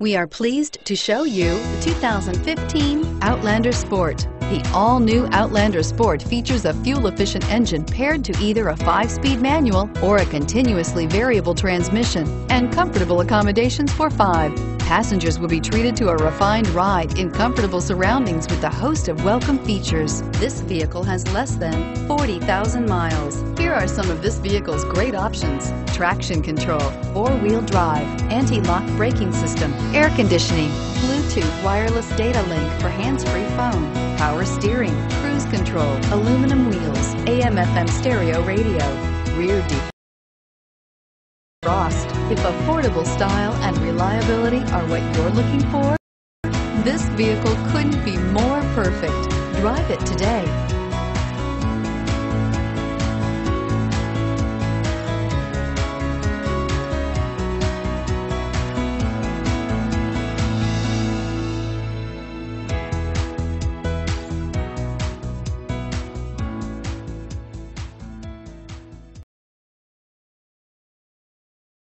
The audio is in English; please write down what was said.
We are pleased to show you the 2015 Outlander Sport. The all-new Outlander Sport features a fuel-efficient engine paired to either a five-speed manual or a continuously variable transmission and comfortable accommodations for five. Passengers will be treated to a refined ride in comfortable surroundings with a host of welcome features. This vehicle has less than 40,000 miles. Here are some of this vehicle's great options. Traction control, four-wheel drive, anti-lock braking system, air conditioning, Bluetooth wireless data link for hands-free phone, power steering, cruise control, aluminum wheels, AM FM stereo radio, rear defrost. If affordable style and reliability are what you're looking for, this vehicle couldn't be more perfect. Drive it today.